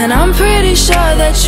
And I'm pretty sure that you